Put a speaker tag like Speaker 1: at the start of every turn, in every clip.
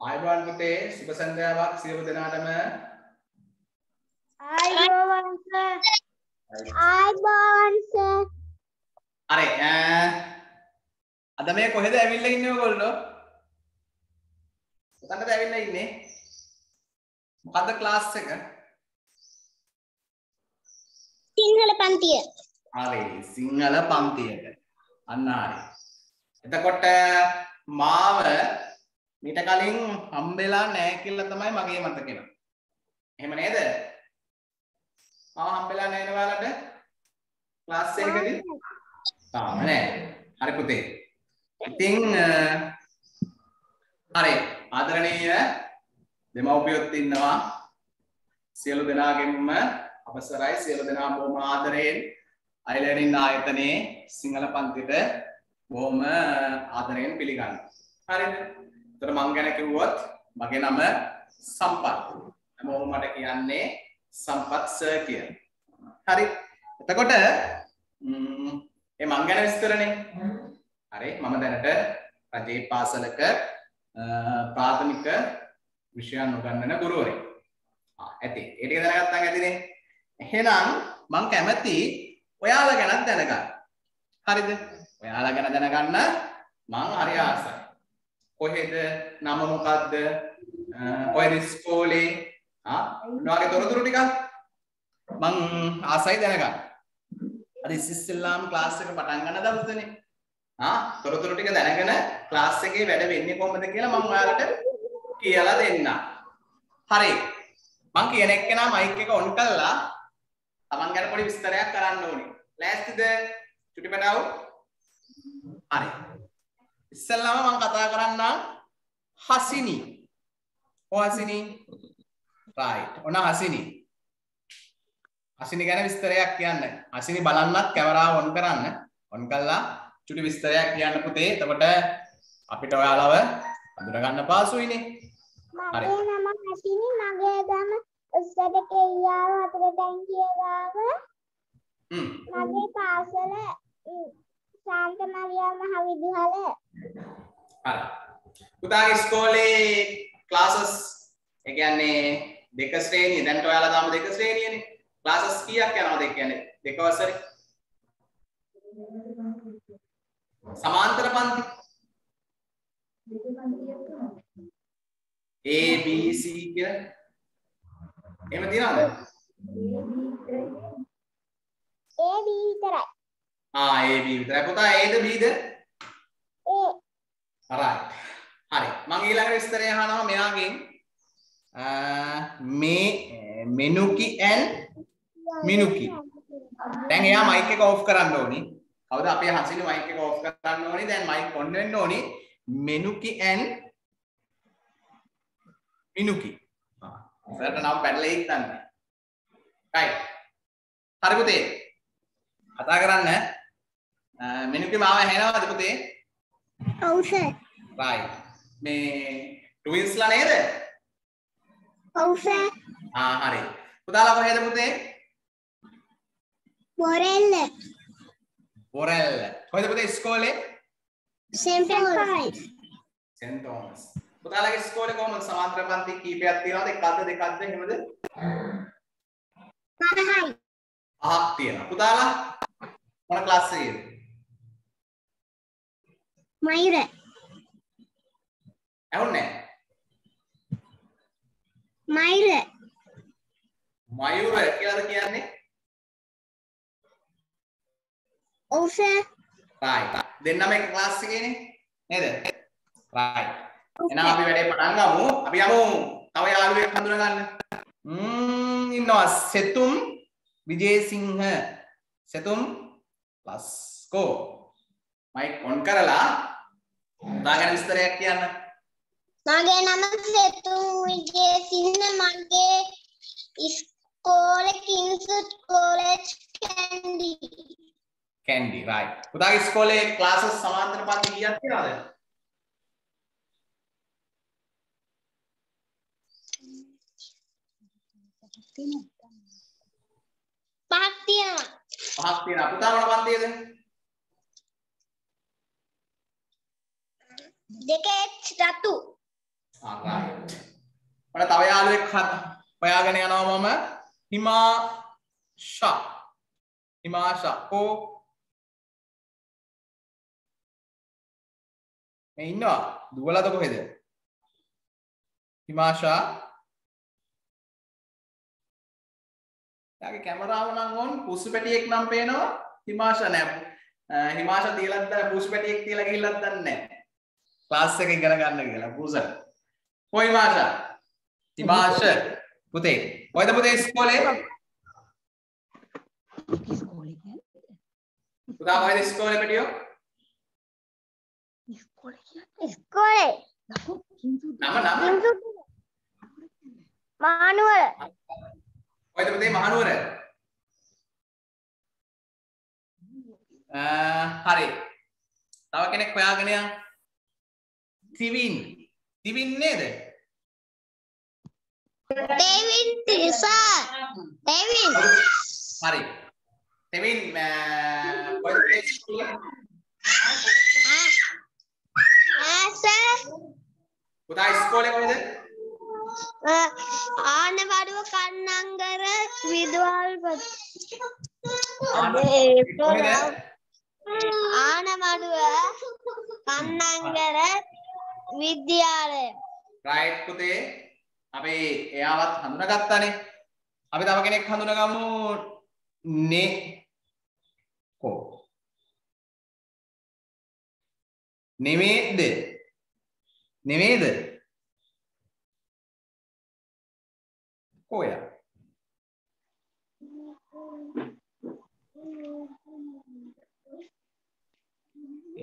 Speaker 1: ආයුබෝවන් පුතේ සුබ සන්ධ්‍යාවක් සියලු දෙනාටම
Speaker 2: ආයිබෝවන් සර් ආයිබෝවන් සර්
Speaker 1: ඈ. අද මේ කොහෙද ඇවිල්ලා ඉන්නේ ඔයගොල්ලෝ? කොතනද ඇවිල්ලා ඉන්නේ? මොකද්ද ක්ලාස් එක?
Speaker 2: සිංහල පන්තිය.
Speaker 1: හරි සිංහල පන්තියට. අන්න හරි එතකොට මාව මීට කලින් හම්බෙලා නැහැ කියලා තමයි මගේ මතකෙන එහෙම නේද? මාව හම්බෙලා නැහැ නේ ඔයාලට ක්ලාස් එකකදී? තාම නෑ. හරි පුතේ. ඉතින් හරි. ආදරණීය දෙමව්පියොත් ඉන්නවා. සියලු දෙනාගෙන්ම අවසරයි. සියලු දෙනා බොහොම ආදරයෙන් අයිලර්නින් ආයතනයේ සිංහල පන්තිට බොහොම ආදරයෙන් පිළිගන්න. හරිද? එතකොට මං ගැන කිව්වොත් මගේ නම සම්පත්. හැමෝම මට කියන්නේ සම්පත් සර් කියලා. හරි. එතකොට ඒ මං ගැන විස්තරනේ. හරි. මම දැනට රජයේ පාසලක ප්‍රාථමික විෂයන් උගන්වන ගුරුවරයෙක්. ආ ඇති. ඒ ටික දැනගත්තා ඇතිනේ. එහෙනම් මං කැමති ඔයාලා ගැනත් දැනගන්න. හරිද? ඔයාලා ගැන දැනගන්න මං හරි ආසයි. කොහෙද නම මොකද්ද? කොහෙද ඉස්කෝලේ? ආ ඔයාගේ තොරතුරු ටික මං ආසයි දැනගන්න. අද ඉස්සෙල්ලාම ක්ලාස් එක පටන් ගන්න දවසනේ. ආ තොරතුරු ටික දැනගෙන ක්ලාස් එකේ වැඩ වෙන්නේ කොහොමද කියලා මම ඔයාලට කියලා දෙන්නම්. හරි. මං කියන එක්කෙනා මයික් එක ඔන් කළා තමන් ගැන පොඩි විස්තරයක් කරන්න ඕනේ. ලෑස්තිද? චුටි පැටව්? හරි. ඉස්සෙල්ලාම මං කතා කරන්නම් හසිනි. ඔ හසිනි. right. ඔන්න හසිනි. හසිනි ගැන විස්තරයක් කියන්න. හසිනි බලන්නත් කැමරාව ඔන් කරන්න. ඔන් කළා චුටි විස්තරයක් කියන්න පුතේ. එතකොට අපිට ඔයාලව අඳුරගන්න පාසුයිනේ.
Speaker 2: මගේ නම හසිනි මගේ ගම උස්සට කෙයියාව හතර ටැංකිය ගාව මගේ පාසල මරියා මහවිදුහල
Speaker 1: හරි. පුතාගේ ඉස්කෝලේ ක්ලාසස් ඒ කියන්නේ දෙක ශ්‍රේණිය දැන්ට ඔයාලා තාම දෙක ශ්‍රේණියනේ. ක්ලාසස් කීයක් යනවද ඒ කියන්නේ දෙක වසරේ? සමාන්තර පන්ති A B C කියලා එහෙම තියනවද?
Speaker 2: ඒ බී විතරයි
Speaker 1: ආ A B විතරයි. පුතා A the B the?
Speaker 2: A
Speaker 1: right. හරි. මම ඊළඟ විස්තරය අහනවා මෙයාගෙන්. මේ මෙනුකි and මිනුකි. දැන් එයා මයික් එක ඔෆ් කරන්න ඕනි. කවුද? අපේ හසින මයික් එක ඔෆ් කරන්න ඕනි. දැන් මයික් ඔන් වෙන්න ඕනි. මෙනුකි and මිනුකි. සරට නම් පැටලෙ හිටන්නේ right. හරි පුතේ. කතා කරන්න මෙනුකි මාව ඇහෙනවද පුතේ?
Speaker 2: ඔව් සර්.
Speaker 1: right. මේ ට්වින්ස්ලා නේද?
Speaker 2: ඔව් සර්.
Speaker 1: ආ හරි. පුතාලා කොහෙද පුතේ?
Speaker 2: බොරෙල්ල.
Speaker 1: බොරැල්ල. කොහෙද පුතේ ඉස්කෝලේ?
Speaker 2: Saint Paul's
Speaker 1: Saint Thomas. පුතාලගේ ඉස්කෝලේ කොහොමද? සමාන්තර පන්ති කීපයක් තියෙනවද? එකක්ද දෙකක්ද? එහෙමද?
Speaker 2: පහයි.
Speaker 1: පහක් තියෙනවා. පුතාලා මොන ක්ලාස් එකේද
Speaker 2: මයුර
Speaker 1: ඇහුන්නේ
Speaker 2: මයුර
Speaker 1: මයුර කියලාද කියන්නේ
Speaker 2: ඔව් සර්
Speaker 1: right. දෙන්නම එක ක්ලාස් එකේනේ නේද right. එහෙනම් අපි වැඩේ පටන් ගමු අපි යමු තව යාළුවෙක් හඳුනා ගන්න ම්ම් ඉන්නවා Sethum Wijesinghe Sethum go. Mike on කරලා තා ගැන විස්තරයක් කියන්න.
Speaker 2: මගේ නම සෙතුම් විජේසිංහ මගේ ඉස්කෝලේ Kingswood college Kandy.
Speaker 1: Kandy right. පුතාගේ ඉස්කෝලේ ක්ලාසස් සමාන්තර පන්ති කීයක් තියෙනවද?
Speaker 2: පහක් තියෙනවා.
Speaker 1: පහක් තියෙනවා. පුතා මොන පන්තියද
Speaker 2: දෙක H රතු.
Speaker 1: alright මට තව යාළුවෙක් හත් හොයාගෙන යනවා මම. හිමාෂා හිමාෂා කෝ? මේ ඉන්නවා? දුවලාද කොහෙද? හිමාෂා යාගේ කැමරාව නම් ඕන් පුස්ු පැටියෙක් නම් පේනවා. හිමාෂා නෑ. හිමාෂා තියලත් දැන් පුස්ු පැටියෙක් තියලා ගිහිල්ලත් දන්නේ නැහැ ක්ලාස් එක ඉගෙන ගන්න කියලා පුසට. කොයි හිමාෂා හිමාෂ පුතේ. කොයිද පුතේ ඉස්කෝලේ?
Speaker 3: ඉස්කෝලේ කියන්නේ?
Speaker 1: පුතා කොයිද ඉස්කෝලේ පැටියෝ?
Speaker 3: ඉස්කෝලේ කියන්නේ?
Speaker 2: ඉස්කෝලේ.
Speaker 1: නම නම.
Speaker 2: මානුවර.
Speaker 1: කොයිද පුතේ මහනුවර? හරි. තව කෙනෙක් හොයාගෙන යන්න තිවින්. තිවින් නේද?
Speaker 2: ඩේවින් තිසා. ඩේවින්.
Speaker 1: හරි. තිවින් කොයිද පුතේ ඉස්කෝලේ
Speaker 2: ආස.
Speaker 1: පුතා ඉස්කෝලේ කොයිද
Speaker 2: ආනවඩුව කන්නංගර විදුවල්පත්
Speaker 1: කොහෙද?
Speaker 2: ආනමඩුව කන්නංගර විද්‍යාලය.
Speaker 1: රයිට් පුතේ අපි එයාවත් හඳුනගත්තානේ. අපි තව කෙනෙක් හඳුනගමු. නේ. කෝ. නෙමේද? නෙමේද? කොයා.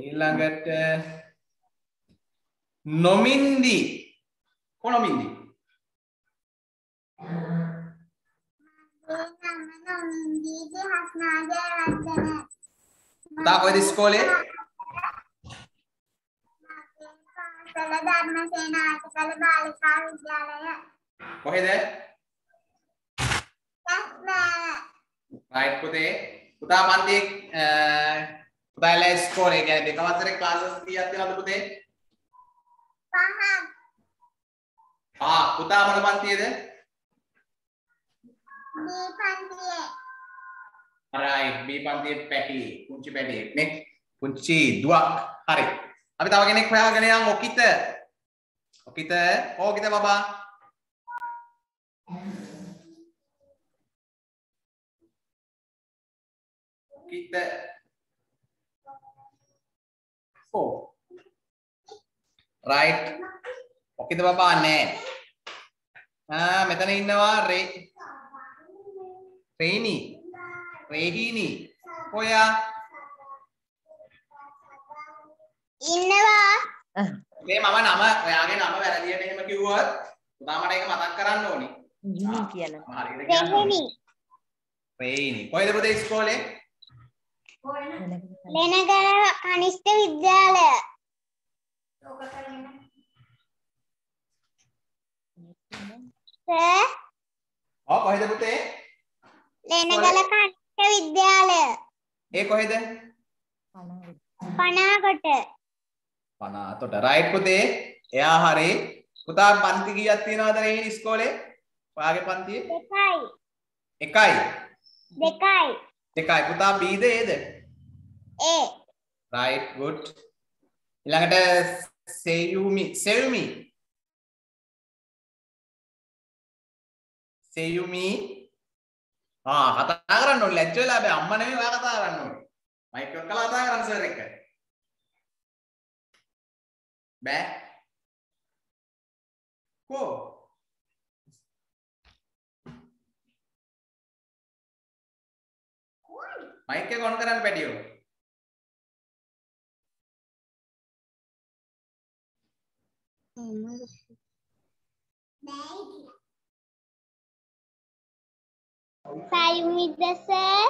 Speaker 1: ඊළඟට නොමින්දි. කොනොමින්දි තා කොයිද ඉස්කෝලේ?
Speaker 2: ධර්මසේන ආටිකල බාලිකා විද්‍යාලය
Speaker 1: කොහෙද? රයිට් පුතේ. පුතා පන්ති පුතා එලා ඉස්කෝලේ. කියන්නේ දෙක වසරේ ක්ලාසස් කීයක් තියෙනවද පුතේ
Speaker 2: පහක්.
Speaker 1: ආ පුතා මොන පන්තියේද?
Speaker 2: දී පන්තියේ.
Speaker 1: රයිට් B පන්තියේ පැටි පුංචි පැටියෙක් නේ පුංචි දුවක්. හරි. අපි තව කෙනෙක් හොයාගෙන යන් ඔකිත. ඔකිත ඕකිත බබා. ඔකිත. ඕ රයිට් ඔකිත බබා නෑ. ආ මෙතන ඉන්නවා රේ රේනි රේහිනි ඔයා?
Speaker 2: ඉන්නවා.
Speaker 1: මේ මම නම ඔයාගේ නම වැරදියට එහෙම කිව්වොත් පුතා මට ඒක මතක් කරන්න ඕනි.
Speaker 3: කියන.
Speaker 2: රෙහෙනි
Speaker 1: රේනි. කොහෙද පුතේ ඉස්කෝලේ?
Speaker 2: ලෙනගල කනිෂ්ඨ විද්‍යාලය සර්
Speaker 1: ඔව් කොහෙද පුතේ?
Speaker 2: ලෙනගල කනිෂ්ඨ විද්‍යාලය
Speaker 1: ඒ කොහෙද?
Speaker 2: පනාකොට
Speaker 1: 50ට. රයිට් පුතේ. එයා හරි. පුතා පන්ති කීයක් තියනවද රේනි ඉස්කෝලේ? ඔයාගේ පන්තියේ?
Speaker 2: දෙකයි
Speaker 1: එකයි.
Speaker 2: දෙකයි
Speaker 1: එකයි. පුතා B ද Aද?
Speaker 2: ඒ
Speaker 1: right good ඊළඟට සේයුමි සේයුමි සේයුමි. ආ කතා කරන්න ඕනේ. ලැජ්ජ වෙලා බෑ. අම්මා නෙමෙයි ඔයා කතා කරන්න ඕනේ. මයික් එක කළා කතා කරන්න සර් එක්ක බෑ. කෝ? මයික් එක ඔන් කරන්න පැටියෝ.
Speaker 2: සයුමිද්ද සර්?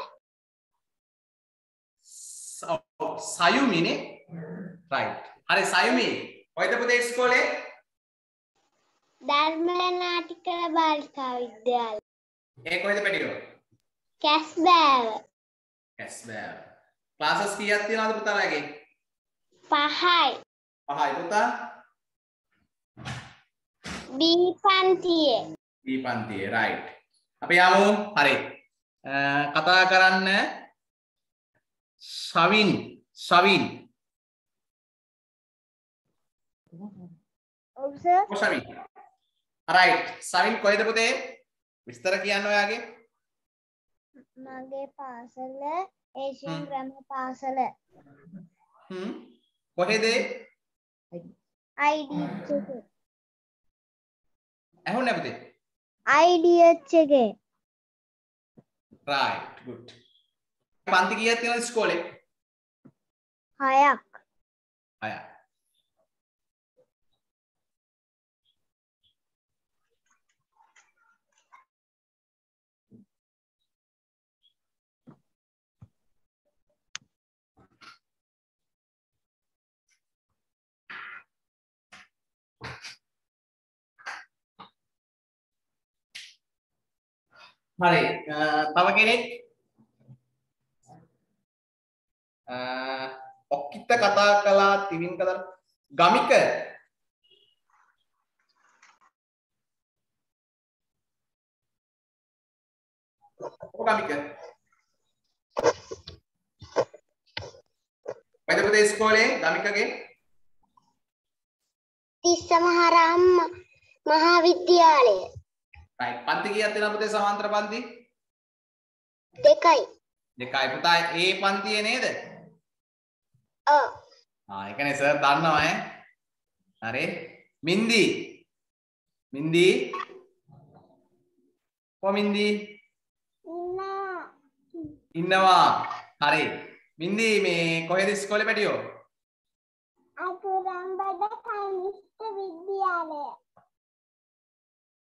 Speaker 1: සයුමිනේ? රයිට්. හරි සයුමි. කොයිද පුතේ ඉස්කෝලේ?
Speaker 2: ධර්මනාටිකල බාලිකා විද්‍යාලය
Speaker 1: ඒ කොයිද පැටියෝ?
Speaker 2: කැස්බෑව.
Speaker 1: ඇස් බෑ ක්ලාසස් කීයක් තියෙනවද පුතාලාගේ?
Speaker 2: පහයි.
Speaker 1: පහයි පුතා.
Speaker 2: B පන්තියේ.
Speaker 1: B පන්තියේ right අපි යමු හරි. කතා කරන්න
Speaker 2: සර්
Speaker 1: ඔව් ශවින් right. ශවින් කොහෙද පුතේ? විස්තර කියන්න ඔයාගේ.
Speaker 2: මගේ පාසල ඒෂියන්. ග්‍රැමර් පාසල.
Speaker 1: හ්ම්. කොහෙද?
Speaker 2: IDH එකේ.
Speaker 1: ඇහුන්නේ පුතේ
Speaker 2: IDH එකේ
Speaker 1: right good. පන්ති කීයක් තියෙනවද ඉස්කෝලේ
Speaker 2: හයක්
Speaker 1: හය හරි. අ, තව කෙනෙක්? අ, ඔක්කිට කතා කළා තිවින් කතා ගමික. ඔව් ගමික. කොහෙද පුතේ ඉස්කෝලේ ගමිකගේ.
Speaker 2: තිස්ස මහරම් මහා විද්‍යාලය.
Speaker 1: Right පන්ති කීයක් තියෙනවද පුතේ සමාන්තර පන්ති?
Speaker 2: දෙකයි.
Speaker 1: දෙකයි. පුතා ඒ පන්තියේ නේද?
Speaker 2: ඔව්.
Speaker 1: ආ ඒකනේ සර් දන්නවා ඈ. හරි. මින්දි. මින්දි. කො මින්දි?
Speaker 2: ඉන්නා
Speaker 1: ඉන්නවා. හරි. මින්දි මේ කොහෙද ඉස්කෝලේ පැටියෝ?
Speaker 2: අතුරම්බඩ කනිෂ්ඨ විද්‍යාලය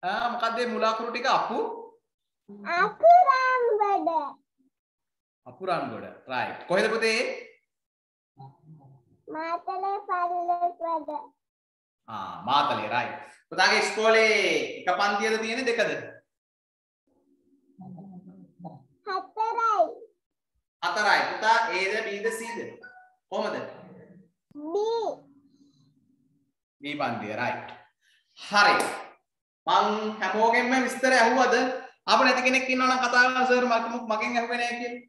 Speaker 1: ආ මොකද්ද මේ මුලාකුරු ටික? අපු?
Speaker 2: අතුරම්බඩ
Speaker 1: අපුරන්ගොඩ. රයිට් කොහෙද පුතේ?
Speaker 2: මාතලේ පල්ලෙස් වැඩ
Speaker 1: ආ මාතලේ රයිට් පුතාගේ ඉස්කෝලේ එක පන්තියද තියෙන්නේ දෙකද?
Speaker 2: හතරයි.
Speaker 1: හතරයි. පුතා Aද Bද Cද කොහමද?
Speaker 2: B.
Speaker 1: මේ පන්තිය රයිට් හරි මං හැමෝගෙන්ම විස්තර ඇහුවද? අප නැති කෙනෙක් ඉන්නවා නම් කතා කරලා සර් මට මොක- මගෙන් ඇහුවේ නැහැ කියලා.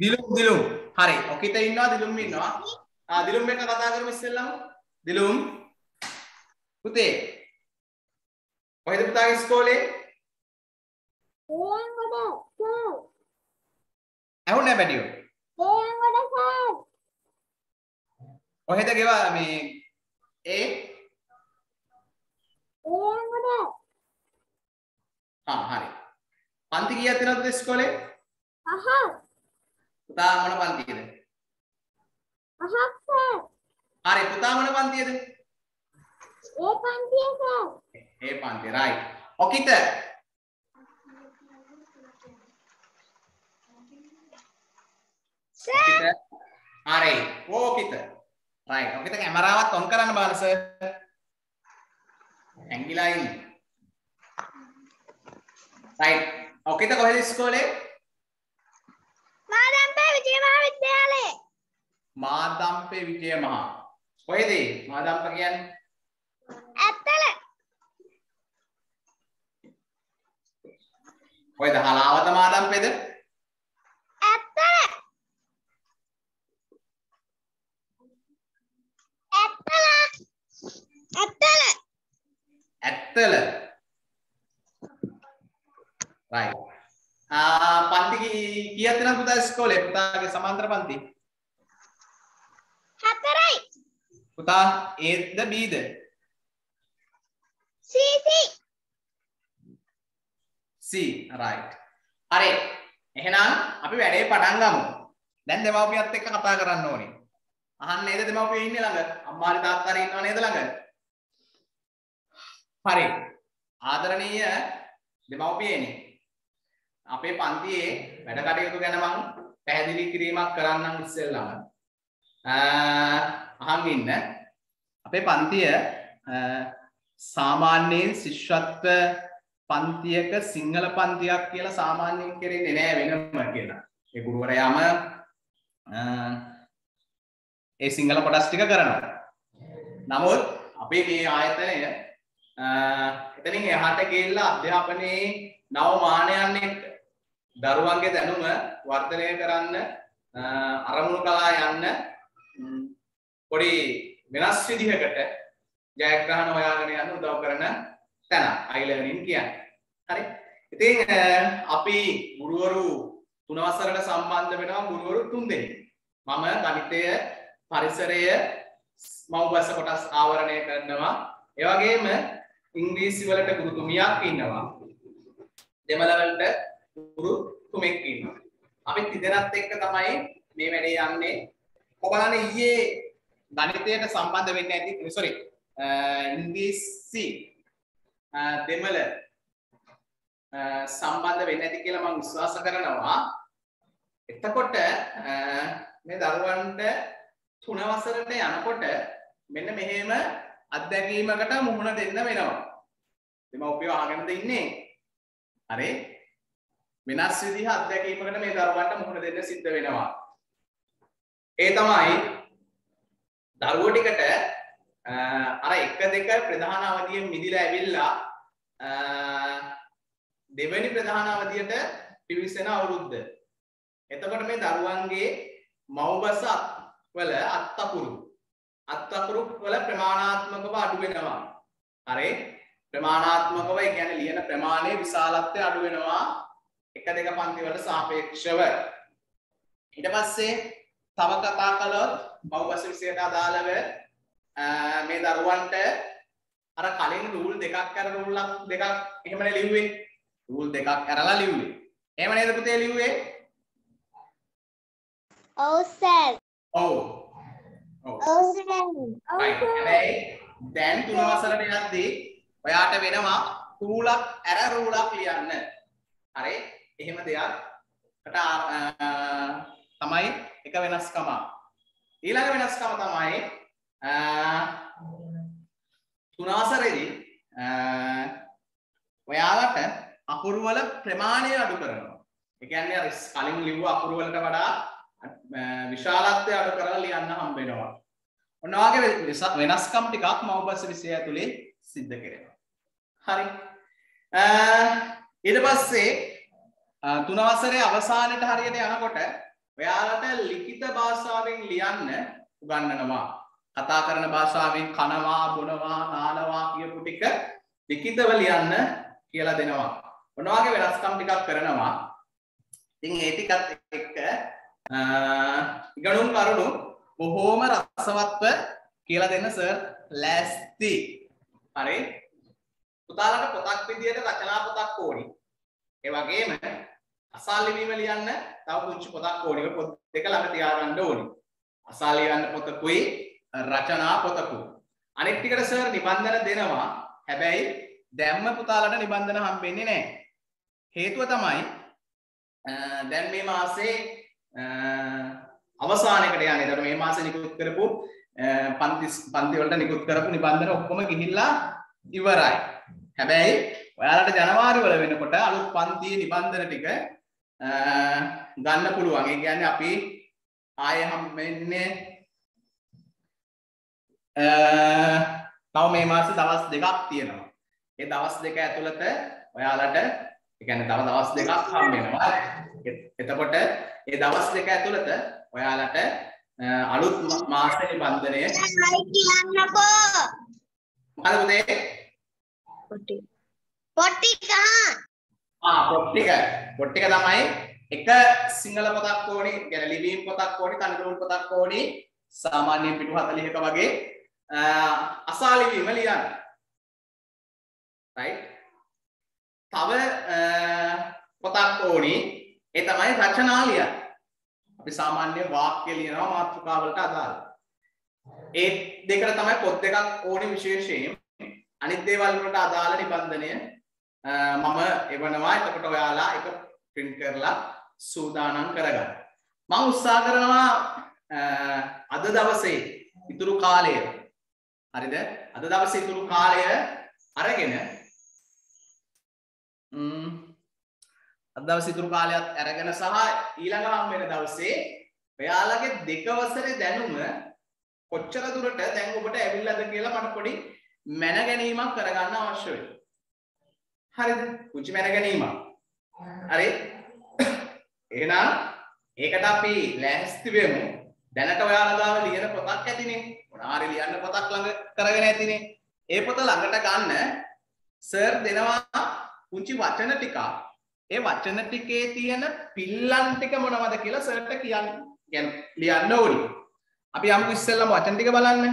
Speaker 1: දිලුම් දිලුම්. හරි. ඔකිට ඉන්නවා දිලුම් ඉන්නවා. ආ දිලුම් එක කතා කරමු ඉස්සෙල්ලම. දිලුම්. පුතේ. කොහෙද පුතාගේ ඉස්කෝලේ? නැහැ බැඩියෝ. කොහෙද ගෙවා මේ? ඒ
Speaker 2: ඒයන්ගොඩ
Speaker 1: ආ හරි. පන්ති කීයක් තියෙනවද ඉස්කෝලේ?
Speaker 2: අහක්.
Speaker 1: පුතා මොන පන්තියද
Speaker 2: සර්
Speaker 1: හරි පුතා මොන පන්තියද?
Speaker 2: ඒ පන්තිය සර්
Speaker 1: ඒ පන්තිය ඔකිට ඔකිට හරි. ඕකිට රයිට් ඔකිට කැමරාවත් ඔන් කරන්න බලන්න සර් ඇංගිලා ඉන්නේ රයිට් ඔකිට කොහෙද ඉස්කෝලේ
Speaker 2: මාදම්පේ විජය මහාවිද්‍යාලය
Speaker 1: මාදම්පේ විජය මහා කොහෙද? මාදම්ප කියන්නේ
Speaker 2: ඇත්තල
Speaker 1: කොහෙද හලාවත මාදම්පේද
Speaker 2: ඇත්තල ඇත්තල ඇත්තල
Speaker 1: ඇත්තල. රයිට් ආ පන්ති කී- කීයක් දෙනවද පුතා ඉස්කෝලේ? පුතාගේ සමාන්තර පන්ති?
Speaker 2: හතරයි.
Speaker 1: පුතා Aද Bද
Speaker 2: සීසි
Speaker 1: C right. හරි. එහෙනම් අපි වැඩේ පටන් ගමු. දැන් දෙමව්පියත් එක්ක කතා කරන්න ඕනේ. අහන්න නේද දෙමව්පියෝ ඉන්නේ ළඟ? අම්මාරි තාත්තාරි ඉන්නව නේද ළඟ හරි ආදරණීය දෙමව්පියනි අපේ පන්තියේ වැඩ කටයුතු ගැන මම පැහැදිලි කිරීමක් කරන්නම් ඉස්සෙල්ලාම අහන් ඉන්න අපේ පන්තිය අ, සාමාන්‍යයෙන් ශිෂ්‍යත්ව පන්තියක සිංහල පන්තියක් කියලා සාමාන්‍යයෙන් කෙරෙන්නේ නෑ වෙනම කියලා. ඒ ගුරුවරයාම අ, ඒ සිංහල කොටස් ටික කරනවා. නමුත් අපේ මේ ආයතනය එතනින් එහාට ගිහිල්ලා අධ්‍යාපනයේ නව මානයන් එක්ක දරුවන්ගේ දැනුම වර්ධනය කරන්න අරමුණු කලා යන්න පොඩි වෙනස් විදිහකට ජයග්‍රහණ හොයාගෙන යන්න උදව් කරන තැන අයිලර්නින් කියන්නේ. හරි. ඉතින් අපි ගුරුවරු තුන වසරට සම්බන්ධ වෙනවා ගුරුවරු තුන් දෙනෙක්. මම ගණිතය පරිසරය මව්බස කොටස් ආවරණය කරනවා. ඒ වගේම ඉංග්‍රීසි වලට ගුරු තුමියක් ඉන්නවා. දෙමළ වලට ගුරු තුමෙක් ඉන්නවා. අපි තිදෙනත් එක්ක තමයි මේ වැඩේ යන්නේ. ඔබලන ඊයේ ගණිතයට සම්බන්ධ වෙන්න ඇති සොරි ඉංග්‍රීසි දෙමළ සම්බන්ධ වෙන්න ඇති කියලා මම විශ්වාස කරනවා. එතකොට මේ දරුවන්ට තුන වසරට යනකොට මෙන්න මෙහෙම අත්දැකීමකට මුහුණ දෙන්න වෙනවා. දෙමව්පියෝ අහගෙනද ඉන්නේ? හරි. වෙනස් විදිහ අත්දැකීමකට මේ දරුවන්ට මුහුණ දෙන්න සිද්ධ වෙනවා. ඒ තමයි දරුවෝ ටිකට අර එක දෙක ප්‍රධාන අවධියෙන් මිදිලා ඇවිල්ලා දෙවැනි ප්‍රධාන අවධියට පිවිසෙන අවුරුද්ද. එතකොට මේ දරුවන්ගේ මව්බස වල අත්තපුරු අත්තපුරු වල ප්‍රමාණාත්මකව අඩු වෙනවා. හරි? ප්‍රමාණාත්මකව ඒ කියන්නේ ලියන ප්‍රමාණය විශාලත්වය අඩු වෙනවා. එක දෙක පන්ති වලට සාපේක්ෂව. ඊට පස්සේ තව කතා කළොත් මව්බස විෂයට අදාළව මේ දරුවන්ට අර කලින් රූල් දෙකක් අර රූල් දෙකක් එහෙමනේ ලිව්වේ. රූල් දෙකක් අරලා ලිව්වේ. එහෙම නේද පුතේ ලිව්වේ?
Speaker 2: ඔව් සර්
Speaker 1: ඔව්. ඔව්.
Speaker 2: ඔව් සර්
Speaker 1: දැන් තුන වසරට යද්දී ඔයාට වෙනවා රූලක් ඇර රූලක් ලියන්න. හරි? එහෙම දෙයක්කට තමයි එක වෙනස්කම. ඊළඟ වෙනස්කම තමයි තුන වසරේදී ඔයාලට අකුරු වල ප්‍රමාණය අඩු කරනවා. ඒ කියන්නේ අර කලින් ලිව්ව අකුරු වලට වඩා විශාලත්වය අඩු කරලා ලියන්න හම්බ වෙනවා. ඔන්න වගේ වෙනස්කම් ටිකක් මව්බස් විෂය ඇතුලේ සිද්ධ කරනවා. හරි. ඊට පස්සේ තුන වසරේ අවසානයේ හරියට යනකොට ඔයාලට ලිඛිත භාෂාවෙන් ලියන්න උගන්වනවා. කතා කරන භාෂාවෙන් කනවා, බොනවා, නානවා කියපු ටික ලිඛිතව ලියන්න කියලා දෙනවා. ඔන්න වගේ වෙනස්කම් ටිකක් කරනවා. ඉතින් ඒ ටිකත් එක්ක ඉගනුම් කරුණු බොහෝම රසවත්ව කියලා දෙන්න සර් ලෑස්ති. හරි? පුතාලට පොතක් විදියට රචනා පොතක් ඕනි. ඒ වගේම අසාල් ලිවීම ලියන්න තව පුංචි පොතක් ඕනි. ඔය පොත් දෙක ළඟ තියාගන්න ඕනි. අසාල් ලියන්න පොතකුයි රචනා පොතකුයි. අනෙක් ටිකට සර් නිබන්ධන දෙනවා. හැබැයි දැම්ම පුතාලට නිබන්ධන හම්බෙන්නේ නැහැ. හේතුව තමයි දැන් මේ මාසේ අවසානයකට යන්නේ. ඒතර මේ මාසේ නිකුත් කරපු පන්ති පන්ති වලට නිකුත් කරපු නිබන්ධන ඔක්කොම ගිහිල්ලා ඉවරයි. හැබැයි ඔයාලට ජනවාරි වල වෙනකොට අලුත් පන්තියේ නිබන්ධන ටික ගන්න පුළුවන්. ඒ කියන්නේ අපි ආයෙ හම්බෙන්නේ තව මේ මාසේ දවස් දෙකක් තියෙනවා. ඒ දවස් දෙක ඇතුළත ඔයාලට ඒ කියන්නේ තව දවස් දෙකක් හම්බ වෙනවා. එතකොට ඒ දවස් දෙක ඇතුළත ඔයාලට අලුත් මාස නිබන්ධනය
Speaker 2: කියන්නකෝ
Speaker 1: මොකද පුතේ?
Speaker 2: පොට්ටි කහ
Speaker 1: ආ පොත් ටික. පොත් ටික තමයි එක සිංහල පොතක් ඕනි, يعني ලිවීම් පොතක් ඕනි, තනිකරුන් පොතක් ඕනි, සාමාන්‍ය පිටු 40ක වගේ අසාලිවීම ලියන්න. right? තව පොතක් ඕනි ඒ තමයි රචනා ලියන්න. අපි සාමාන්‍ය වාක්‍ය ලියනවා මාතෘකාවලට අදාළ. ඒ දෙකට තමයි පොත් දෙකක් ඕනි විශේෂයෙන්. අනිත් දේවල් වලට අදාළ නිබන්ධනය මම එවනවා. එතකොට ඔයාලා ඒක print කරලා සූදානම් කරගන්න. මම උත්සාහ කරනවා අද දවසේ ඉතුරු කාලය හරිද? අද දවසේ ඉතුරු කාලය අරගෙන අද දවසේ ඉතුරු කාලයත් අරගෙන සහ ඊළඟ හම් වෙන දවසේ ඔයාලගේ දෙක වසරේ දැනුම කොච්චර දුරට දැන් ඔබට ඇවිල්ලාද කියලා මට පොඩි මැන ගැනීමක් කරගන්න අවශ්‍ය වෙනවා. හරිද? කුංචි මැන ගැනීමක්. හරි? එහෙනම් ඒකට අපි ලෑස්ති වෙමු. දැනට ඔයාලා ගාව ලියන පොතක් ඇතිනේ. මොනාරි ලියන්න පොතක් ළඟ කරගෙන ඇතිනේ. ඒ පොත ළඟට ගන්න සර් දෙනවා පුංචි වචන ටිකක්. ඒ වචන ටිකේ තියෙන පිල්ලම් ටික මොනවද කියලා සර්ට කියන්න. කියන්නේ ලියන්න ඕනි. අපි යමුකෝ ඉස්සෙල්ලම වචන ටික බලන්න.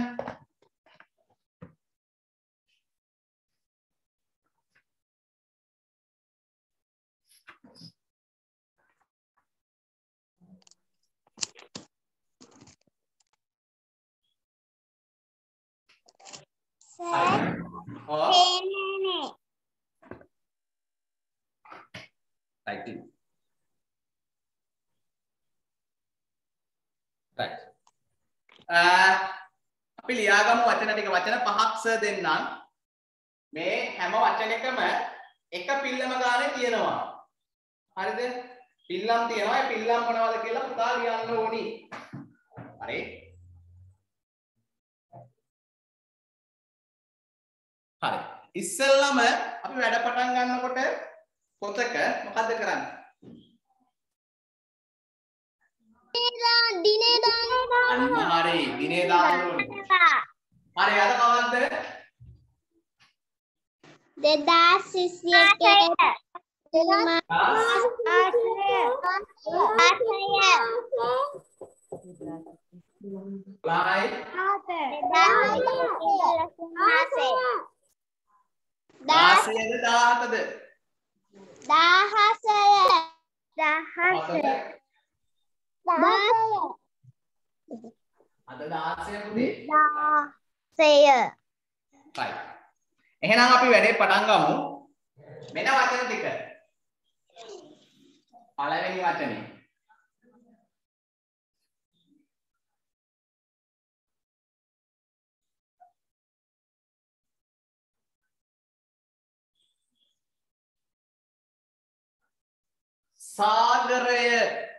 Speaker 2: සර්
Speaker 1: ඔව්.
Speaker 2: පේන්නේ නෑ.
Speaker 1: right in. right uh, අපි ලියාගමු වචන ටික. වචන පහක් සර් දෙන්නම්. මේ හැම වචනයකම එක පිල්ලම ගානේ තියෙනවා. හරිද? පිල්ලම් තියෙනවා. ඒ පිල්ලම් මොනවද කියලා පුතා ලියන්න ඕනි. හරි. හරි. ඉස්සෙල්ලම අපි වැඩ පටන් ගන්නකොට පොතක මොකද්ද කරන්නේ?
Speaker 2: දිනේ දානවා.
Speaker 1: අන්න හරි දිනේ දාන්න ඕනේ. හරි අද කවද්ද?
Speaker 2: දෙදාස් සිසියකේ
Speaker 1: ලයි දාසයද දාහතද?
Speaker 2: දහසය
Speaker 1: හතද?
Speaker 2: දහසය
Speaker 1: අද 16 පුතේ.
Speaker 2: සය
Speaker 1: right. එහෙනම් අපි වැඩේ පටන් ගමු. මෙන්න වචන ටික. පළවෙනි වචනේ. සාගරය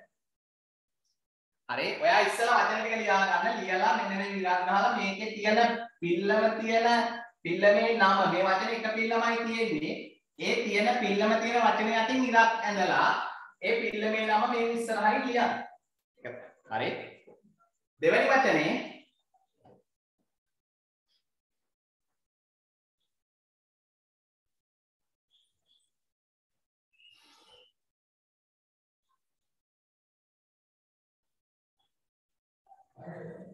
Speaker 1: හරි? ඔයා ඉස්සලා වචන ටික ලියා ගන්න ලියලා මෙන්න මේ විගත් ගහලා මේකේ තියෙන පිල්ලම තියෙන පිල්ලමේ නම මේ වචනේ එක පිල්ලමයි තියෙන්නේ. ඒ තියෙන පිල්ලම තියෙන වචනේ අතින් ඉරක් ඇඳලා ඒ පිල්ලමේ නම මේ ඉස්සරහින් ලියන්න. හරි? දෙවෙනි වචනේ Amen.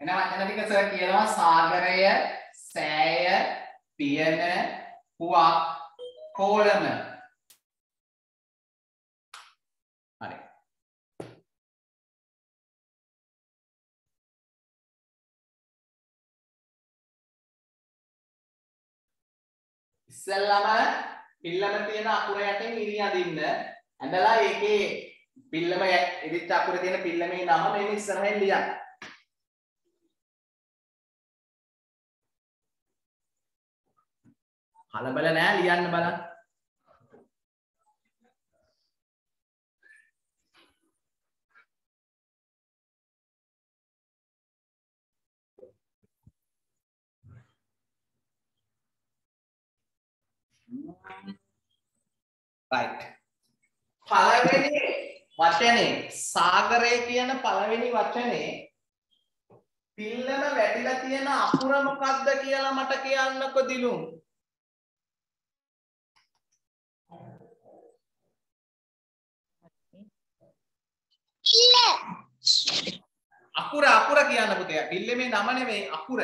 Speaker 1: එන වචන ටික සර් කියනවා සාගරය, සෑය, පියන, පුවක්, කෝලම. හරි. ඉස්සෙල්ලම පිල්ලම තියෙන අකුර යටින් ඉරි අදින්න. ඇඳලා ඒකේ පිල්ලම ඉරිච්ච අකුරේ තියෙන පිල්ලමේ නම මේ ඉස්සරහින් ලියන්න. කලබල නෑ ලියන්න බලන්න. right පළවෙනි වචනේ සාගරය කියන පළවෙනි වචනේ පිල්ලම වැටිලා තියෙන අකුර මොකක්ද කියලා මට කියන්නකො දිලුම් අකුර අකුර කියන්න පුතේ. පිල්ලමේ නම නෙවෙයි අකුර.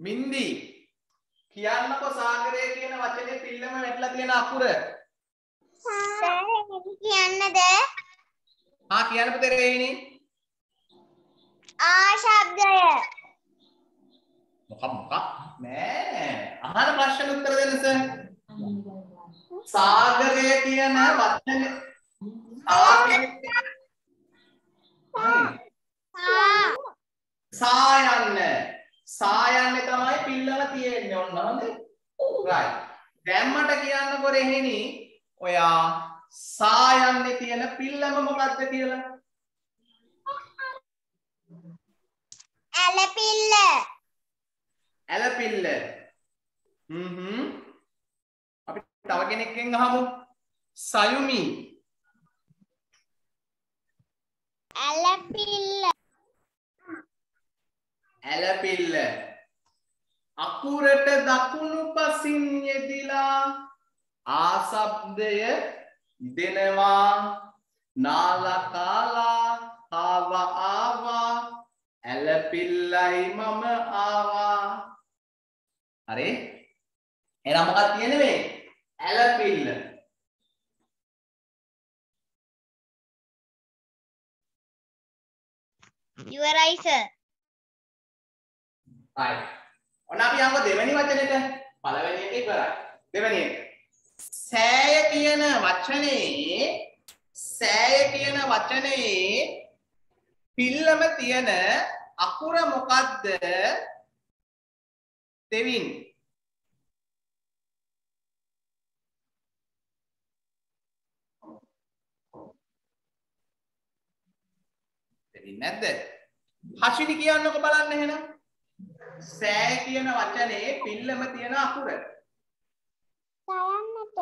Speaker 1: මින්දි කියන්නකො සාගරය කියන වචනේ පිල්ලම වැටලා තියෙන අකුර.
Speaker 2: කියන්නද?
Speaker 1: ආ කියන්න පුතේ රේහිනි
Speaker 2: ආ ශබ්දය
Speaker 1: මොකක් මොකක් නෑ අහන ප්‍රශ්න උත්තර දෙන්න සර්. සාගරය කියන වචනේ. සායන්න. සායන්නේ තමයි පිල්ලම තියෙන්නේ ඔන්න හොඳේ right. දැම්මට කියන්නකො රෙහෙනි ඔයා සායන්නේ තියෙන පිල්ලම මොකක්ද කියලා?
Speaker 2: ඇලපිල්ල
Speaker 1: ඇලපිල්ල. හ්ම්. අපි තව කෙනෙක්ගෙන් අහමු. සයුමි.
Speaker 2: ඇලපිල්ල.
Speaker 1: ඇලපිල්ල. අකුරට දකුණු පසින් යෙදිලා ආසබ්දය දෙනවා. නාලකාලා ආව ආවා. ඇලපිල්ලයි මම ආවා හරි? එහෙනම් මොකක්ද තියෙන්නේ මේ? ඇලපිල්ල
Speaker 2: ඉවරයි සර්
Speaker 1: right ඔන්න අපි යමු දෙවෙනි වචනෙට. පළවෙනි එක ඉවරයි. දෙවෙනි එක. සෑය කියන වචනේ සෑය කියන වචනේ පිල්ලම තියෙන අකුර මොකද්ද දෙවින් දෙවින් නැද්ද? හෂිනි කියන්නකො බලන්න එහෙනම්. සෑ කියන වචනේ පිල්ලම තියෙන අකුර.
Speaker 2: සයන්නට.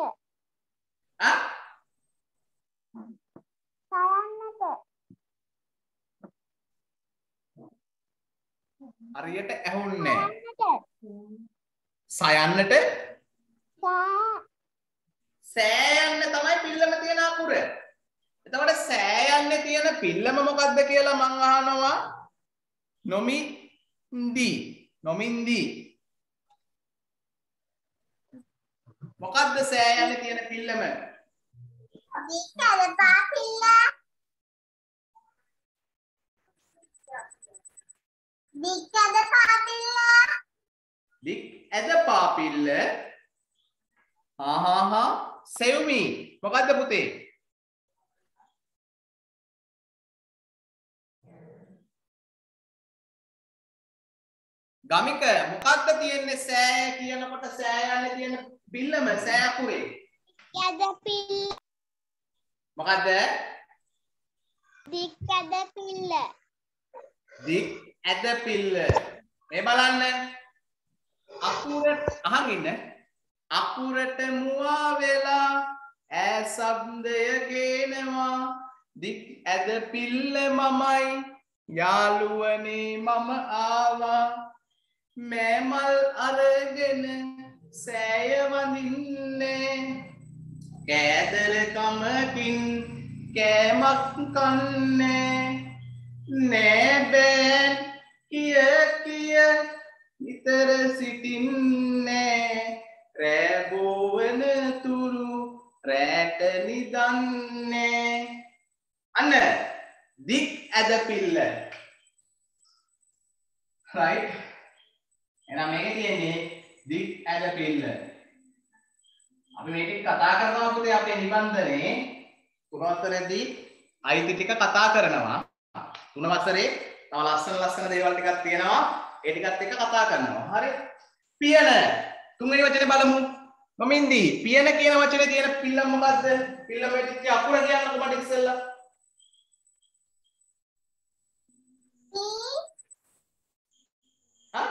Speaker 1: ආ?
Speaker 2: සයන්නට.
Speaker 1: හරියට ඇහුන්නේ.
Speaker 2: සයන්නට
Speaker 1: සයන්නට සෑයන්න තමයි පිල්ලම තියෙන අකුර. එතකොට සෑයන්නේ තියෙන පිල්ලම මොකද්ද කියලා මං අහනවා. නොමින්දි. නොමින්දි. මොකද්ද සෑයන්නේ තියෙන පිල්ලම?
Speaker 2: දික්කද පාපිල්ල දික්කද පාපිල්ල
Speaker 1: දික් ඇද පාපිල්ල. ආහාහා. සෙව්මි. මොකද්ද පුතේ? ගමික මොකක්ද තියෙන්නේ? සෑ කියනකොට සෑ යන්නේ තියෙන පිල්ලම සෑ අකුරේ.
Speaker 2: යද පිල්ල
Speaker 1: මොකද්ද
Speaker 2: දික්කද පිල්ල.
Speaker 1: දික් ඇද පිල්ල. මේ බලන්න අකුරට අහන් ඉන්න අකුරට මුවා වෙලා ඈ ශබ්දය ගේනවා. දික් ඇද පිල්ල මමයි යාළුවනේ මම ආවා. මෑමල් අරගෙන සෑය වඳින්නේ කෑදරකමකින් කෑමක් කන්නේ. නෑබෑන් කිය කිය. නිතර සිටින්නේ රෑබෝවන තුරු රෑට නිදන්නේ. අන්න දික් ඇද පිල්ල. Right? එහෙනම් මේකේ තියෙන්නේ දික් ඇද පිල්ල. අපි මේක කතා කරනවා පුතේ අපේ නිබන්ධනේ? තුන වසරේදී අයිති ටික කතා කරනවා. තුන වසරේ තව ලස්සන ලස්සන දේවල් ටිකක් තියෙනවා. ඒ ටිකත් එක්ක කතා කරනවා. හරි? පියන තුන්වෙනි වචනේ බලමු. මම ඉන්දී පියන කියන වචනේ තියෙන පිල්ලම මොකද්ද? පිල්ලම වෙච්ච අකුර කියන්නකො මට ඉස්සෙල්ලා. හා?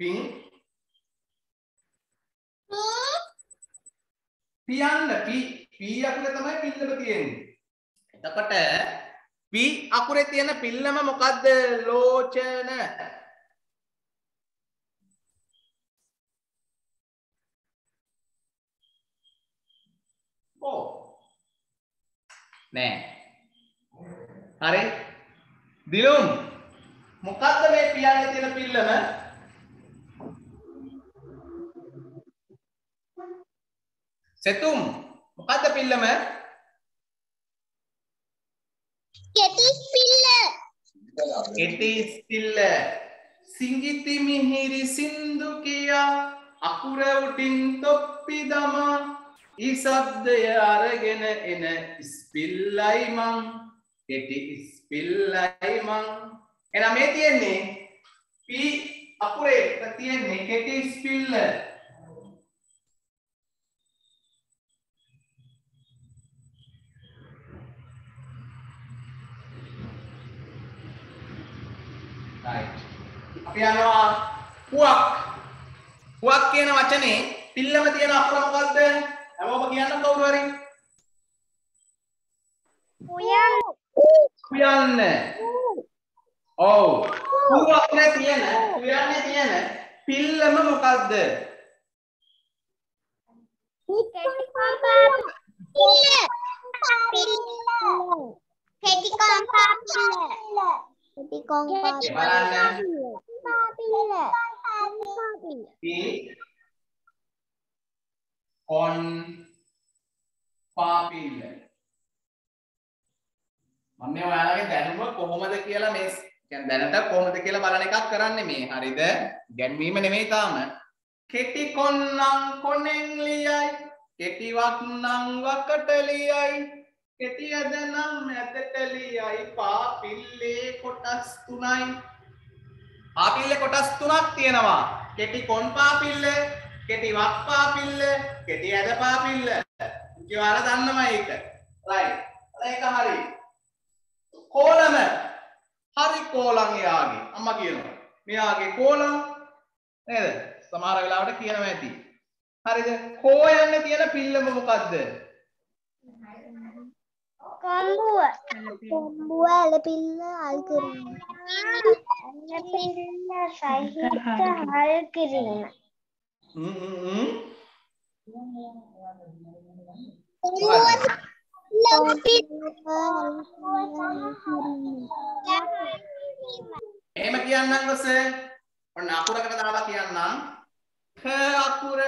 Speaker 2: පින්
Speaker 1: පියන්න පි පී අකුර තමයි පිල්ලම තියෙන්නේ. එතකොට පි අකුරේ තියෙන පිල්ලම මොකද්ද? ලෝචන. ඕ. නෑ. හරි. දිලුම් මොකද්ද මේ පියන්න තියෙන පිල්ලම? සෙතුම් මොකද්ද පිල්ලම?
Speaker 2: කෙටිස් පිල්ල
Speaker 1: කෙටිස්තිල්ල සිංගිති මිහිරි සින්දු කියා අකුර උටින් තොප්පි දමා ඉසබ්දය අරගෙන එන ස්පිල්ලයි මං කෙටි ස්පිල්ලයි මං එන මේ තියෙන්නේ පී අකුරේ තියෙන්නේ කෙටි ස්පිල්ල අපි යනවා පුවක් පුවක් කියන වචනේ පිල්ලම තියෙන අකුර මොකද්ද හැමෝම කියන්න කවුරු හරි?
Speaker 2: උයන්
Speaker 1: කියන්න ඔව්. පුවක්නේ තියෙන. කියන්නේ තියෙන පිල්ලම මොකද්ද?
Speaker 2: කෙටි කම්පා පිල්ල පිල්ල කෙටි කම්පා පිල්ල කෙටි කම්පා
Speaker 1: බලන්න.
Speaker 2: පිල්ල
Speaker 1: පි කොන් පාපිල්ල මම මේ ඔයාලගේ දැනුම කොහොමද කියලා මේ කියන්නේ දැනට කොහොමද කියලා බලන එකක් කරන්නේ මේ හරිද? ගැන්වීම නෙමෙයි තාම. කෙටි කොන්නම් කොනෙන් ලියයි කෙටිවක් නම් වකට ලියයි කෙටි ඇද නම් ඇතට ලියයි. පාපිල්ලේ කොටස් තුනයි. පාපිල්ල කොටස් තුනක් තියෙනවා. කෙටි කොන් පාපිල්ල කෙටි වක් පාපිල්ල කෙටි ඇද පාපිල්ල කිවාල දන්නවා ඒක. රයිට් ඒක හරි. කෝලම. හරි කෝලං එයාගේ. අම්මා කියනවා. මෙයාගේ කෝලම් නේද? සමහර වෙලාවට කියනවා ඇති. හරිද? කෝ යන්න තියෙන පිල්ලම මොකද්ද?
Speaker 2: කොම්බුව කොම්බුව ඇලපිල්ල අල් කිරීම ඇලපිල්ල සහිත හල් කිරීම
Speaker 1: හ්ම් හ්ම් හ්ම්. එහෙම කියන්නම් ඔස ඔන්න අකුරකට දාලා කියන්නම් ක අකුර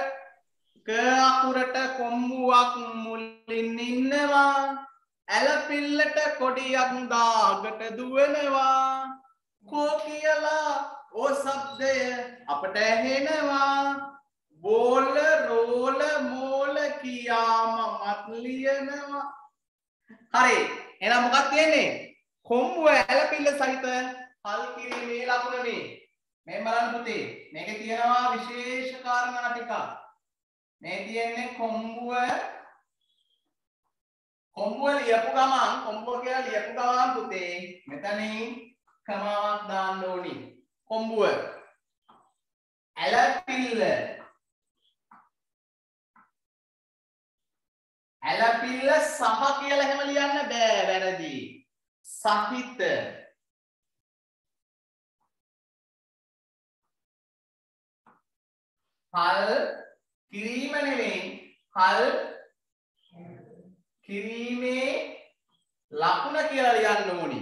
Speaker 1: ක අකුරට කොම්බුවක් මුලින් ඉන්නවා ඇලපිල්ලට කොඩියක් දාගට දුවනවා. කෝ කියලා ඕ શબ્දය අපට ඇහෙනවා. බෝල රෝල මෝල කියාම මත් ලියනවා. හරි එහෙනම් මොකක්ද තියෙන්නේ? කොම්බුව ඇලපිල්ල සහිත හල් කිරීමේ ලකුණ මේ. මේ බලන්න පුතේ මේකේ තියෙනවා විශේෂ කාරණා ටිකක්. මේ තියෙන්නේ කොම්බුව කොම්බුව ලියපු ගමන් කොම්බුව කියලා ලියපු ගමන් පුතේ මෙතනින් කමාවක් දාන්න ඕනි. කොම්බුව. ඇලපිල්ල. ඇලපිල්ල සහ කියලා එහෙම ලියන්න බෑ වැරදි. සහිත. හල් කිරීම නෙවෙයි හල් කිරීමේ ලකුණ කියලා ලියන්න ඕනි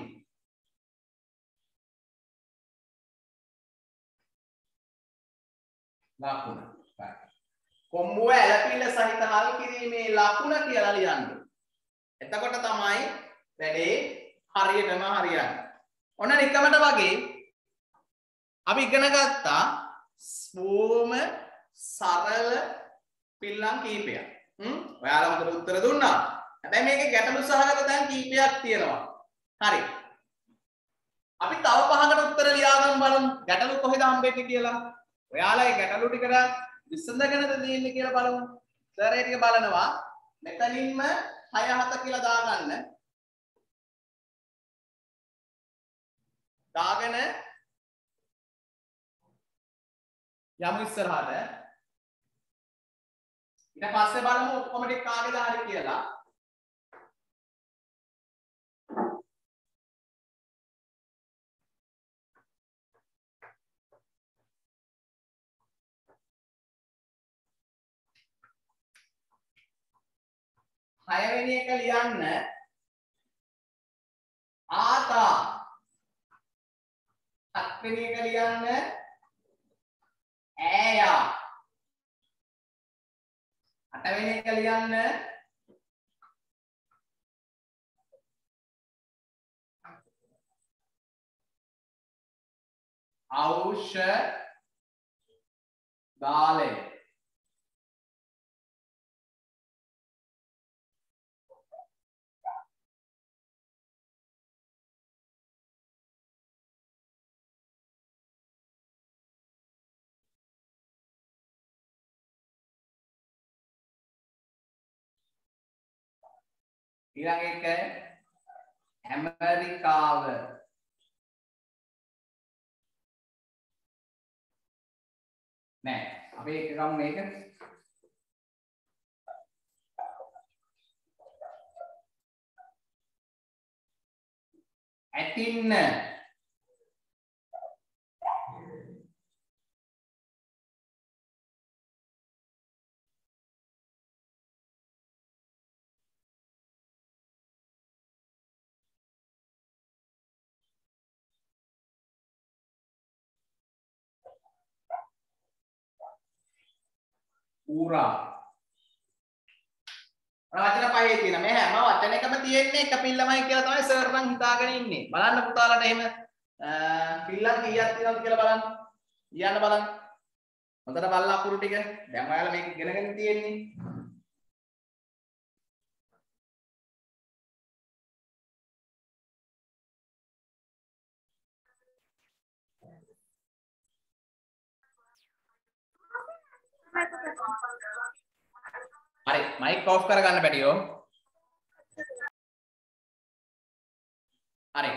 Speaker 1: ලකුණ. කොම්බුව ඇලපිල්ල සහිත හල් කිරීමේ ලකුණ කියලා ලියන්න. එතකොට තමයි වැඩේ හරියටම හරියන්නේ. ඔන්න නිකමට වගේ අපි ඉගෙන ගත්තා ස්පෝම සරල පිල්ලම් කීපයක්. හ්ම්? ඔයාලා හොඳට උත්තර දුන්නා. හැබැයි මේකේ ගැටලු සහගත තැන් කීපයක් තියෙනවා. හරි. අපි තව පහකට උත්තර ලියාගමු බලමු. ගැටලු කොහෙද හම්බෙන්නේ කියලා. ඔයාලා ඒ ගැටලු ටික විසඳගෙනද තියෙන්නේ කියලා බලමු. සර් ඒ ටික බලනවා. මෙතනින්ම 6 7 කියලා දාගන්න. දාගෙන යමු ඉස්සරහට. ඊට පස්සේ බලමු ඔක්කොම ටික කාගේද හරි කියලා. හයවෙනි එක ලියන්න. ආතා. හත්වෙනි එක ලියන්න. ඈයා. අටවෙනි එක ලියන්න. ඖෂධාලය ඊළඟ එක ඇමරිකාව. නෑ අපි එක ගමු මේක. ඇතින්න. ඌරා. වචන පහේ තියෙන මේ හැම වචනයකම තියෙන්නේ එක පිල්ලමයි කියලා තමයි සර් නම් හිතාගෙන ඉන්නේ. බලන්න පුතාලට එහෙම පිල්ලම් කීයක් තියෙනවද කියලා බලන්න. කියන්න බලන්න. හොඳට බලලා අකුරු ටික. දැන් ඔයාලා මේක ඉගෙනගෙන තියෙන්නේ. හරි මයික් ඔෆ් කරගන්න බැටියෝ හරි.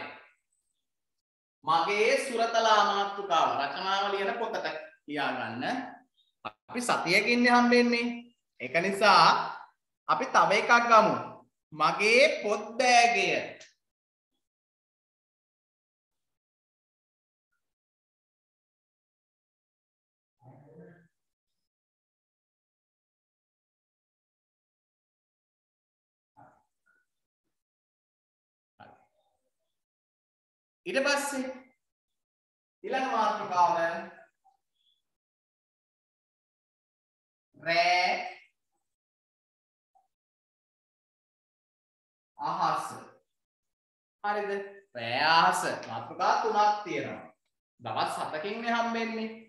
Speaker 1: මගේ සුරතලා මාතෘකාව රචනාව ලියන පොතට ලියාගන්න අපි සතියකින් හම්බෙන්නේ. ඒක නිසා අපි තව එකක් ගමු. මගේ පොත් බෑගය ඊට පස්සේ ඊළඟ මාතෘකාව රෑ අහස හරිද? රෑ අහස මාතෘකා තුනක් තියෙනවා. දවස් 7කින් නේ හම්බෙන්නේ.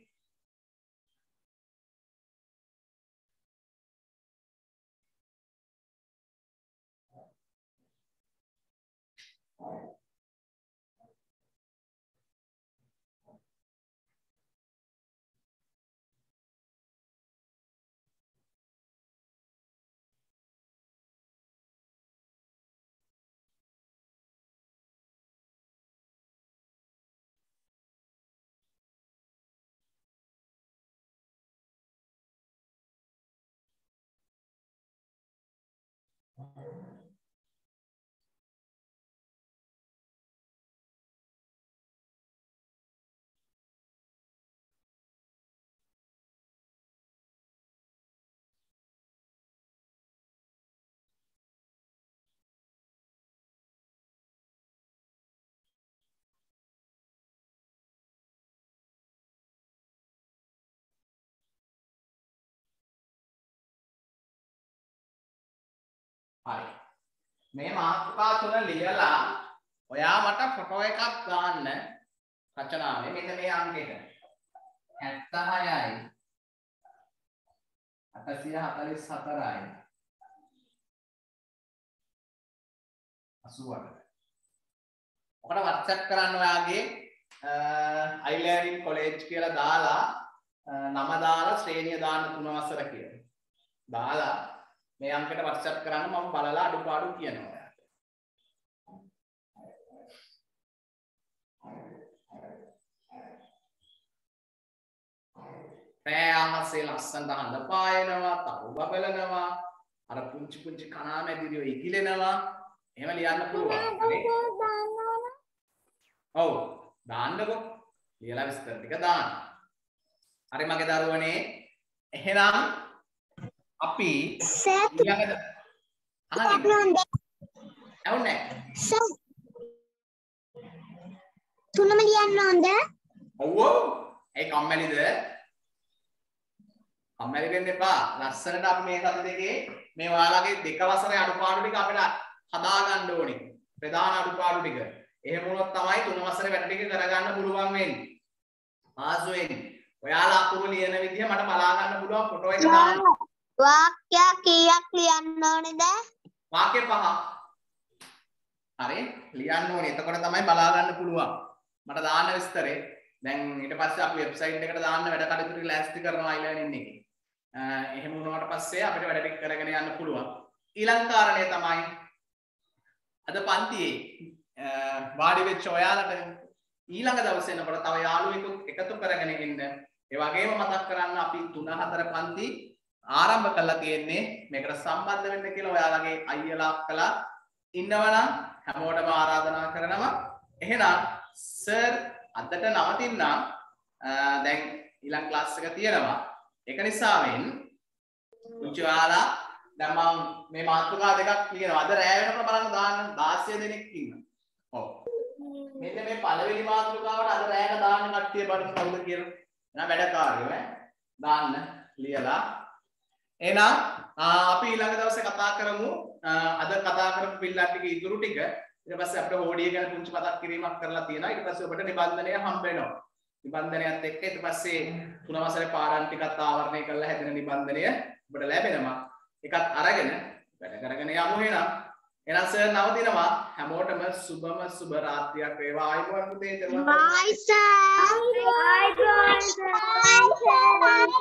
Speaker 1: හරි. මේ මාතෘකා තුන ලියලා ඔයා මට ෆොටෝ එකක් දාන්න රචනාවේ මෙන්න මේ අංකෙට 76යි 844යි 88 ඔකට WhatsApp කරන්න ඔයාගේ අයිලෑරින් කොලේජ් කියලා දාලා නම දාලා ශ්‍රේණිය දාන්න තුන වසර කියලා. දාලා මේ අංකට WhatsApp කරන්න මම බලලා අඩුපාඩු කියනවා ඔයාලට. පෑ අහසේ ලස්සනට හඳ පායනවා, තරු බබලනවා, අර පුංචි පුංචි කණා මැදිරියෝ ඉකිලෙනවා. එහෙම ලියන්න පුළුවන්. නේ? ඔව් දාන්නකෝ. ලියලා විස්තර ටික දාන්න. හරි මගේ දරුවනේ. එහෙනම් අපි ඊළඟට අහන්න ඇහුන්නේ
Speaker 2: සර් තුනම ලියන්න ඕනද?
Speaker 1: ඔව් ඒ කම්මැලිද? කම්මැලි වෙන්න එපා. ලස්සනට අපි මේ සති දෙකේ මේ ඔයාලගේ දෙක වසරේ අඩුපාඩු ටික අපිට හදා ගන්න ඕනේ. ප්‍රධාන අඩුපාඩු ටික. එහෙම වුණොත් තමයි තුන වසරේ වැඩ ටික කරගන්න පුළුවන් වෙන්නේ. පාසු වෙන්නේ ඔයාලා අකුරු ලියන විදිහ මට බලා ගන්න පුළුවන් ෆොටෝ එක දාන්න
Speaker 2: වාක්‍ය කීයක් ලියන්න ඕනේද?
Speaker 1: වාක්‍ය පහ. හරි. ලියන්න ඕනේ. එතකොට තමයි බලා ගන්න පුළුවන්. මට දාන්න විස්තරේ. දැන් ඊට පස්සේ අපි වෙබ්සයිට් එකට දාන්න වැඩ කටයුතු ටික ලෑස්ති කරනවා iLearning එකේ අ, එහෙම වුණාට පස්සේ අපිට වැඩ ටික කරගෙන යන්න පුළුවන්. ඊළඟ කාරණය තමයි අද පන්තියේ අ, වාඩි වෙච්ච ඔයාලට ඊළඟ දවසේ එනකොට තව යාළුවෙකුත් එකතු කරගෙන එන්න ඒ වගේම මතක් කරන්න අපි 3 4 පන්ති ආරම්භ කරලා තියෙන්නේ මේකට සම්බන්ධ වෙන්න කියලා ඔයාලගේ අයියලා අක්කලා ඉන්නවනම් හැමෝටම ආරාධනා කරනවා. එහෙනම් සර් අදට නවතින්නම් අ, දැන් ඊළඟ ක්ලාස් එක තියෙනවා. ඒක නිසාවෙන් පුංචි ඔයාලා දැන් මම මේ මාතෘකා දෙකක් ලියනවා. අද රෑ වෙනකොට බලන්න දාන්න 16 දෙනෙක් ඉන්නවා. ඔව්. මෙන්න මේ පළවෙනි මාතෘකාවට අද රෑට දාන්න කට්ටිය බලමු කවුද කියලා. එහෙනම් වැඩකාරයෝ ඈ දාන්න ලියලා එහෙනම් ආ, අපි ඊළඟ දවසේ කතා කරමු අද කතා කරපු පිළිලක් ටික ඉතුරු ටික. ඊට පස්සේ අපිට හෝඩිය ගැන පුංචි මතක් කිරීමක් කරලා තියෙනවා. ඊට පස්සේ ඔබට නිබන්ධනය හම්බ වෙනවා. නිබන්ධනයත් එක්ක ඊට පස්සේ තුන වසරේ පාඩම් ටිකත් ආවරණය කරලා හැදෙන නිබන්ධනය ඔබට ලැබෙනවා. ඒකත් අරගෙන වැඩ කරගෙන යමු එහෙනම් එහෙනම් සර් නවතිනවා හැමෝටම සුබම සුබ රාත්‍රියක් වේවා. ආයුබෝවන් පුතේ
Speaker 2: sir. Bye, sir. Bye, sir.